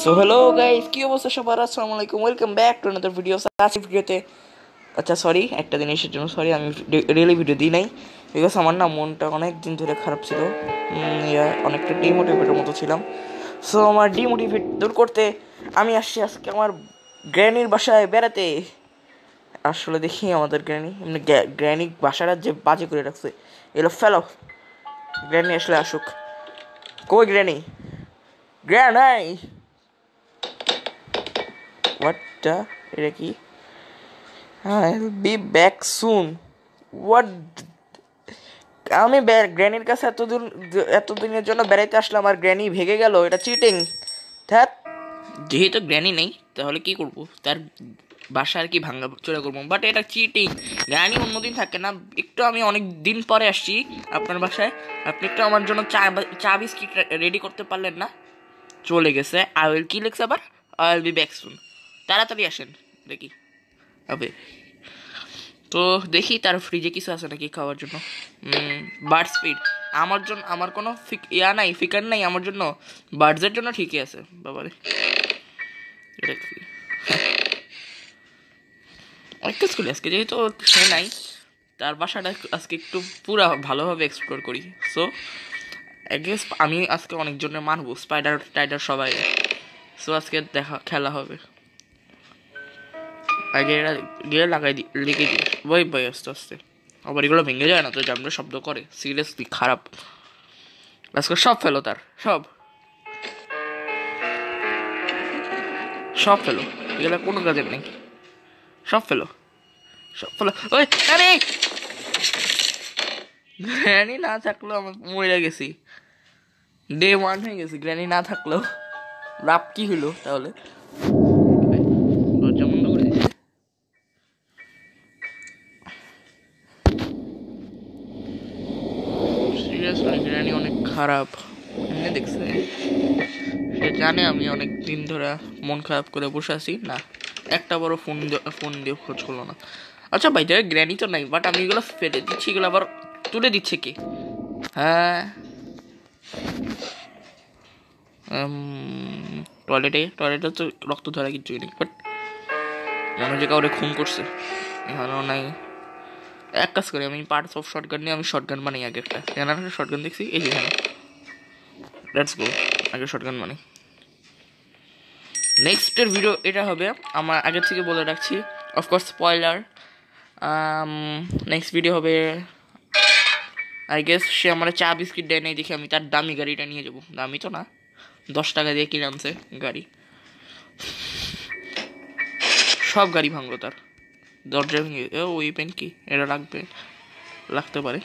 So hello guys কি অবস্থা সবার? আসসালামু আলাইকুম welcome back to another video আজকে ভিডিওতে আচ্ছা সরি একটা জিনিসের জন্য সরি আমি রিয়েলি ভিডিও দিই নাই বিকজ আমার না মনটা অনেক দিন ধরে খারাপ ছিল। ইয়া, অনেকটা ডিমোটিভেটের মতো ছিলাম। সো আমার ডিমোটিভেট দূর করতে আমি আসছি আজকে আমার গ্র্যানির বাসায় বেড়াতে। আসলে দেখি আমাদের গ্র্যানি এমনি গ্র্যানি বাসাটা যে বাজে করে রাখছে এলো ফেলো গ্র্যানি আসলে আসুক। কই গ্র্যানি গ্র্যানাই হোয়াটটা এটা কি? হ্যাঁ বি ব্যাক সুন হোয়াট আমি গ্র্যানির কাছে এতদিন এতদিনের জন্য বেড়াইতে আসলাম আর গ্র্যানি ভেগে গেল, এটা চিটিং ধ্যাত যেহেতু গ্র্যানি নেই, তাহলে কি করব? তার বাসা আর কি ভাঙ্গা চোরা করব। বাট এটা চিটিং গ্র্যানি অন্যদিন থাকে না। একটু আমি অনেক দিন পরে আসছি আপনার বাসায়। আপনি একটু আমার জন্য চা চা বিস্কিট রেডি করতে পারলেন না? চলে গেছে। আই উইল কি লিখছে আবার? I will be back soon তাড়াতাড়ি আসেন, দেখি। হবে তো দেখি তার ফ্রিজে কিছু আছে নাকি খাওয়ার জন্য। বার্ড স্পিড আমার জন্য আমার কোনো ফিক ইয়া নাই, ফিকার নাই, আমার জন্য বার্ডসের জন্য ঠিকই আছে, বাবারে। এটা অনেক আজকে, যেহেতু সে নাই, তার বাসাটা আজকে একটু পুরা ভালোভাবে এক্সপ্লোর করি। সো গেস আমি আজকে অনেকজনের মানবো স্পাইডার টাইডার সবাই। সো আজকে দেখা, খেলা হবে। আগে গিয়ে লাগাই দি লিখে দিই। বই বই আস্তে আস্তে আবার এগুলো ভেঙে যায় না তো জামটা শব্দ করে। সিরিয়াসলি খারাপ। আজকে সব ফেলো তার, সব। সব ফেলো। এগুলো কোনো কাজের নেই। সব ফেলো। সব ফেলো। ওই, আরে! গ্র্যানি না থাকলেও আমি মরে গেছি। ডে ওয়ান হয়ে গেছি, গ্র্যানি না থাকলেও। রাপ কি হইল তাহলে দরজা বন্ধ করে দিছে সিরিয়াসলি গ্র্যানি অনেক খারাপ। এমনি দেখছে। সে জানে আমি অনেক দিন ধরে মন খারাপ করে বসে আছি। না, একটা বড় ফোন ফোন দিয়ে খোঁজ করল না। আচ্ছা ভাই দেখ গ্র্যানি তো নাই বাট আমি এগুলো ফেলে দিচ্ছি, এগুলো আবার তুলে দিচ্ছে কি? হ্যাঁ। টয়লেটে টয়লেটে তো রক্ত ধরা কিছুই নেই বাট মনে হচ্ছে কাউরে খুন করছে। এখানেও নাই। এক কাজ করি, আমি পার্টস অফ শর্টগান নিয়ে, আমি শর্টগান বানাই আগে একটা এখানে শর্টগান দেখছি, এই যেখানে লেটস গো আগে শর্টগান বানাই নেক্সটের ভিডিও এটা হবে, আমার আগে থেকে বলে রাখছি। Of course spoiler next video হবে আই গেস সে আমার চা বিস্কিট দেয় নাই দেখে আমি তার দামি গাড়িটা নিয়ে যাব। দামি তো না। দশ টাকা দিয়ে কিনে আনছে গাড়ি। সব গাড়ি ভাঙলো তার। দরজা ভেঙে ওই পেন কি? এটা লাগবে, লাগতে পারে।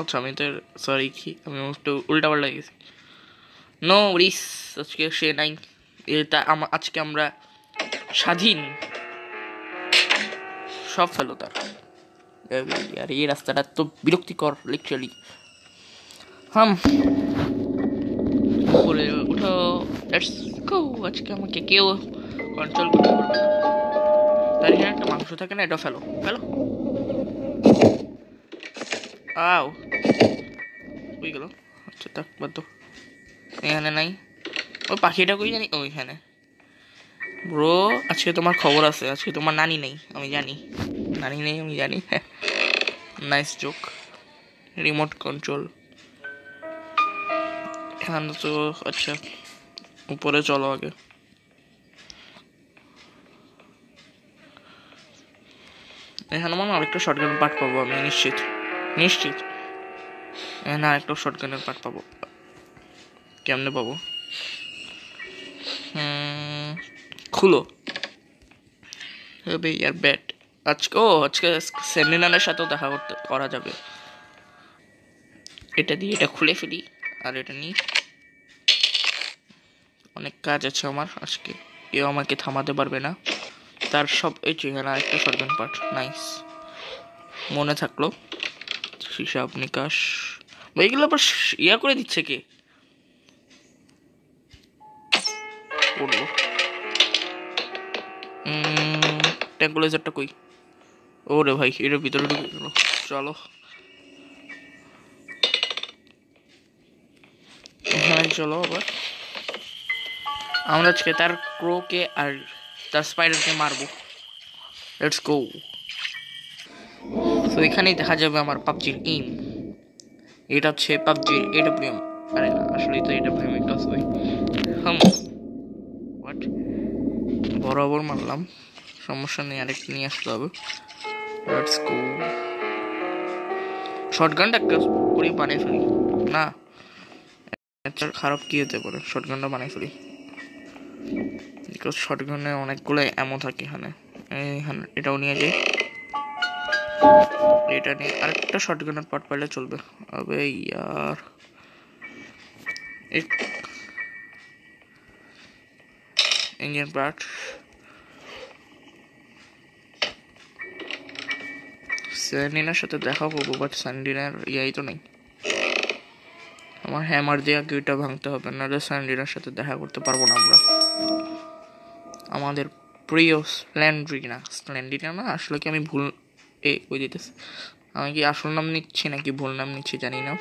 আচ্ছা আমি তো সরি কি আমি একটু উল্টা পাল্টা গেছি। নো রিস আজকে সে নাই। এটা আজকে আমরা স্বাধীন। সব ফেলো তার আর এই রাস্তাটা তো বিরক্তিকর লিটারালি হাম। উপরে উঠো আজকে আমাকে কেউ কন্ট্রোল করতে পারবে না। তার এখানে একটা মাংস থাকে না, এটা ফেলো ফেলো। আও কই গেল আচ্ছা থাক বাদ। এখানে নাই ওই পাখিটা কই জানি ওইখানে ব্রো আজকে তোমার খবর আছে। আজকে তোমার নানি নেই, আমি জানি। নানি নেই, আমি জানি। নাইস জোক রিমোট কন্ট্রোল এখানে তো আচ্ছা উপরে চলো আগে। এখানে মনে আরেকটা শর্টগান পার্ট পাবো আমি, নিশ্চিত। নিশ্চিত। এখানে আরেকটা শর্টগানের পার্ট পাবো। কেমনে পাবো? খুলো। হবে ইয়ার ব্যাট আজকে, ও, আজকে সেমিনারের সাথেও দেখা করতে, করা যাবে। এটা দিয়ে এটা খুলে ফেলি, আর এটা নিয়ে অনেক কাজ আছে আমার আজকে। কেউ আমাকে থামাতে পারবে না। তার সব, এই চেহারা একটা শর্টগান পার্ট নাইস মনে থাকল। হিসাব নিকাশ। এগুলো আবার ইয়া করে দিচ্ছে কে? ট্যাঙ্কুলাইজারটা কই? ওরে ভাই, এটার ভিতরে ঢুকে গেল। চলো। হ্যাঁ চলো আবার। আমরা আজকে তার ক্রোকে আর তার স্পাইডারকে মারবো। লেটস গো তো এখানেই দেখা যাবে আমার পাবজির ইম এটা হচ্ছে পাবজির এডব্লিউএম আরে না আসলে তো এডব্লিউএম একটা সই হাম। হোয়াট বরাবর মারলাম। সমস্যা নেই, আরেকটা নিয়ে আসতে হবে। লেটস গো শর্টগানটা করে বানিয়ে ফেলি। না। খারাপ কি হতে পারে? শর্টগানটা বানিয়ে ফেলি। বিকজ শর্টগানে অনেকগুলো এমন থাকে এখানে। এখানে এটাও নিয়ে যাই। এটা নিয়ে আরেকটা শর্টগানের পার্ট পাইলে চলবে। আবে ইয়ার। ইঞ্জিন পার্ট স্যান্ডিনার সাথে দেখা করব বাট স্যান্ডিনার ইয়াই তো নেই। আমার হ্যামার দিয়ে ওইটা ভাঙতে হবে, নাহলে স্যান্ডিনার সাথে দেখা করতে পারব না আমরা। আমাদের প্রিয় স্ল্যান্ড্রিনা স্ল্যান্ডিনা না, আসলে কি আমি ভুল এ কই দিতেছি আমি কি আসল নাম নিচ্ছি নাকি ভুল নাম নিচ্ছি জানি না।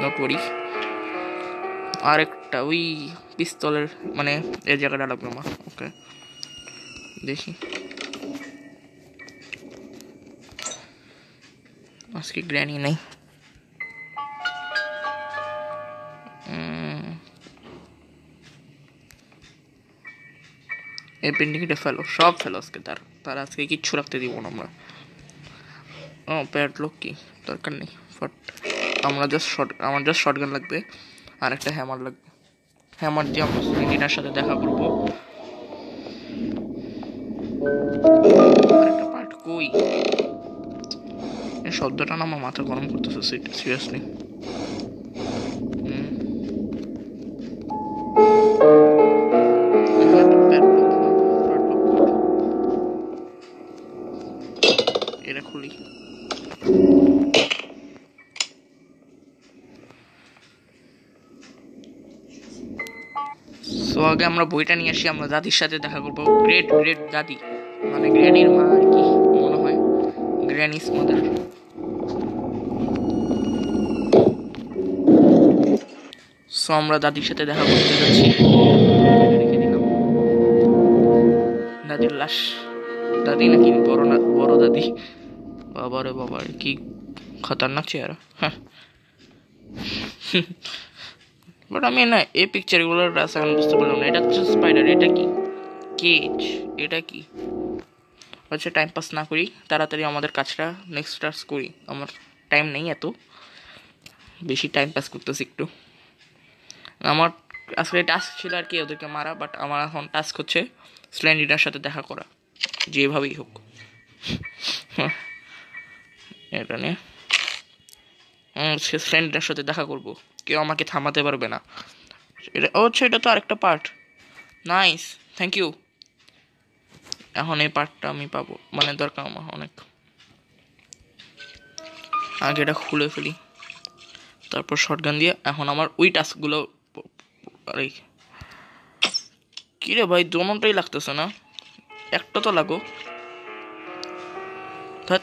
নোট করি আরেকটা, ওই পিস্তলের মানে এই জায়গাটা লাগবে আমার। ওকে দেখি। আজকে গ্র্যানি নেই। এই পেন্টিংটা ফেলো। সব ফেলো আজকে। তার তার আজকে কিচ্ছু রাখতে দিব না আমরা। প্যাডলক কি দরকার নেই। ফট আমরা জাস্ট শর্ট আমার জাস্ট শর্ট গান লাগবে। আর একটা হ্যামার লাগবে। হ্যামার দিয়ে আমরা সুইনিটার সাথে দেখা করব। আরেকটা পার্ট কই? শব্দটা না আমার মাথা গরম করতেছে সিরিয়াসলি সো আগে আমরা বইটা নিয়ে আসি আমরা দাদির সাথে দেখা করব। গ্রেট গ্রেট দাদি। মানে গ্র্যানির মা আর কি মনে হয়। গ্র্যানিস মাদার সো আমরা দাদির সাথে দেখা করতে যাচ্ছি। দাদির লাশ। দাদি নাকি বড় না বড় দাদি। বাবা রে বাবা রে, কি খতরনাক চেহারা। হ্যাঁ। বাট আমি না এই পিকচারগুলোর রাস এখন বুঝতে পারলাম না। এটা হচ্ছে স্পাইডার এটা কি? কেজ এটা কি? হচ্ছে টাইম পাস না করি। তাড়াতাড়ি আমাদের কাজটা নেক্সট টাস্ক করি। আমার টাইম নেই এত। বেশি টাইম পাস করতেছি একটু। আমার আজকে টাস্ক ছিল আর কি ওদেরকে মারা বাট আমার এখন টাস্ক হচ্ছে স্ল্যান্ডিনার সাথে দেখা করা। যেভাবেই হোক। এটা নিয়ে। সে স্ল্যান্ডিনার সাথে দেখা করব। কেউ আমাকে থামাতে পারবে না। এটা ও আচ্ছা এটা তো আরেকটা পার্ট নাইস থ্যাংক ইউ এখন এই পার্টটা আমি পাবো। মানে দরকার আমার অনেক। আগে এটা খুলে ফেলি। তারপর শর্টগান দিয়ে এখন আমার ওই টাস্কগুলো আরে, কিরে ভাই দোনোটাই লাগতেছে না? একটা তো লাগো। ধর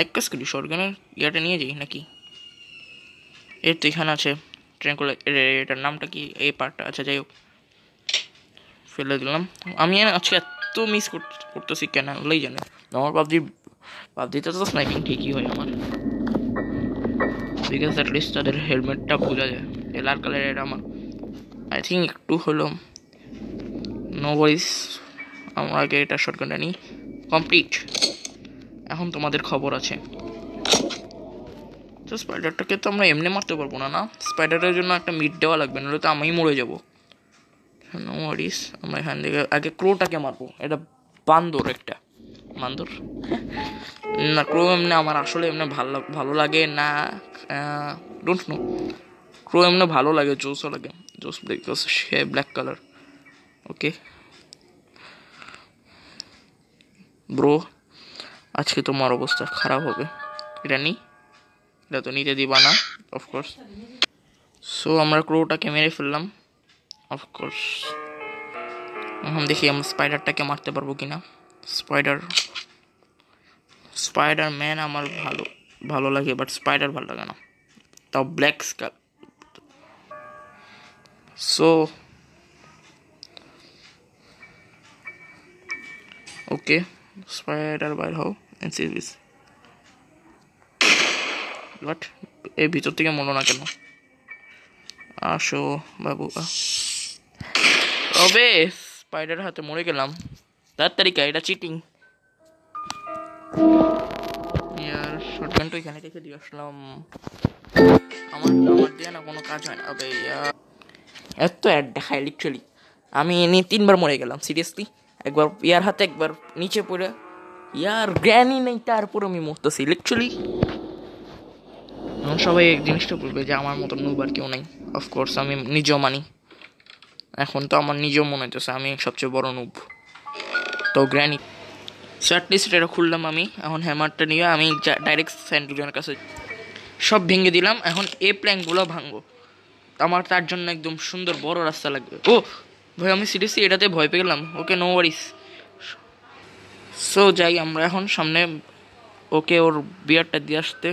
এক কাজ করি শর্টগানের ইয়াটা নিয়ে যাই নাকি? এর তো এখানে আছে। ট্রেন করে এটার নামটা কি? এই পার্টটা। আচ্ছা যাই হোক। ফেলে দিলাম। আমি আজকে এত মিস করতেছি কেন? আল্লাহই জানে। আমার পাবজি, পাবজিতে তো স্নাইপিং ঠিকই হয় আমার। বিকজ অ্যাটলিস্ট তাদের হেলমেটটা বোঝা যায়। এই লাল কালারের আমার। আই থিঙ্ক একটু হলো নো বরিস আমরা আগে এটা শর্টগানটা নিই। কমপ্লিট এখন তোমাদের খবর আছে। তো স্পাইডারটাকে তো আমরা এমনি মারতে পারব না না? স্পাইডারের জন্য একটা মিট দেওয়া লাগবে, নাহলে তো আমি মরে যাব। নো ওয়ারিস আমরা এখান থেকে আগে ক্রোটাকে মারবো, এটা বান্দর একটা। বান্দর? না ক্রো এমনি আমার আসলে এমনি ভালো ভালো লাগে না ডোন্ট নো ক্রো এমনি ভালো লাগে জোসও লাগে। জোস বিকজ সে ব্ল্যাক কালার ওকে ব্রো আজকে তোমার অবস্থা খারাপ হবে। এটা নি এটা তো নিতে দিবা না অফকোর্স সো আমরা ক্রোটাকে মেরে ফেললাম অফকোর্স এখন দেখি আমরা স্পাইডারটাকে মারতে পারব কিনা স্পাইডার স্পাইডার ম্যান আমার ভালো ভালো লাগে বাট স্পাইডার ভালো লাগে না তাও black skull so okay spider বাইর হও এন্ড সিরিজ বাট এই ভিতর থেকে মরলো না কেন? আসো, বাবু। তবে স্পাইডার হাতে মরে গেলাম। তার তারিখা এটা চিটিং ইয়ার শর্টগান তো এখানে রেখে দিয়ে আসলাম। আমার আমার দিয়ে না কোনো কাজ হয় না। ইয়ার এত অ্যাড দেখায় লিটারালি আমি এনে তিনবার মরে গেলাম সিরিয়াসলি একবার ইয়ার হাতে, একবার নিচে পড়ে। ইয়ার জ্ঞানই নেই, তারপর আমি মরতেছি লিটারালি এখন সবাই এক জিনিসটা বলবে যে আমার মতো নুবার কেউ নেই। অফকোর্স আমি নিজেও মানি। এখন তো আমার নিজেও মনে হইতেছে, আমি সবচেয়ে বড় নুব তো গ্র্যানি সো এটা খুললাম আমি, এখন হ্যামারটা নিয়ে আমি ডাইরেক্ট স্যান্ডুজনের কাছে সব ভেঙে দিলাম, এখন এ প্ল্যাঙ্কগুলো ভাঙবো। আমার তার জন্য একদম সুন্দর বড় রাস্তা লাগবে। ও, ভাই, আমি সিরিয়াসলি এটাতে ভয় পেয়ে গেলাম। ওকে নো ওয়ারিস সো যাই, আমরা এখন সামনে ওকে ওর বিয়ারটা দিয়ে আসতে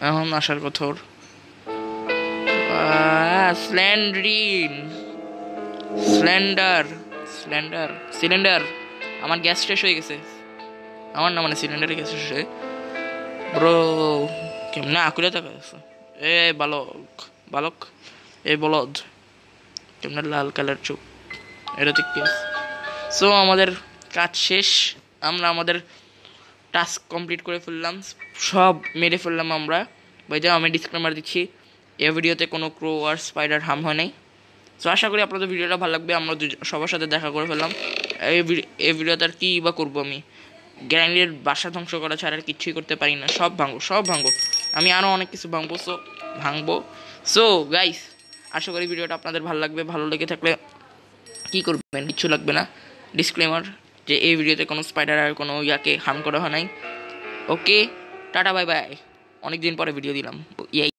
এখন আসার কথা ওর স্ল্যান্ড্রিন। স্ল্যান্ডার। স্ল্যান্ডার। সিলিন্ডার। আমার গ্যাস শেষ হয়ে গেছে। আমার না মানে সিলিন্ডারে গ্যাস শেষ হয়ে ব্রো, কেমনে আকুলে থাকা আছে। এ, বালক। বালক। এ, বলদ। কেমনে লাল কালার চোখ। এটা ঠিক সো আমাদের কাজ শেষ। আমরা আমাদের টাস্ক কমপ্লিট করে ফেললাম, সব মেরে ফেললাম আমরা। বাই যা আমি ডিসক্লেমার দিচ্ছি, এ ভিডিওতে কোনো ক্রো আর স্পাইডার হাম হয় নাই। সো আশা করি আপনাদের ভিডিওটা ভালো লাগবে, আমরা সবার সাথে দেখা করে ফেললাম। এই ভিডি- এই ভিডিওতে আর কী বা করব আমি? গ্র্যান্ডের বাসা ধ্বংস করা ছাড়া আর কিচ্ছুই করতে পারি না, সব ভাঙবো সব ভাঙবো। আমি আরও অনেক কিছু ভাঙবো, সো ভাঙবো। সো গাইস আশা করি ভিডিওটা আপনাদের ভালো লাগবে, ভালো লেগে থাকলে কী করবেন, কিচ্ছু লাগবে না। ডিসক্লেমার যে এই ভিডিওতে কোনো স্পাইডার আর কোনো ইয়াকে হার্ম করা হয় নাই। ওকে টাটা বাই বাই অনেক দিন পরে ভিডিও দিলাম। ইয়াই